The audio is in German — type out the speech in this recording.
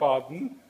Baden.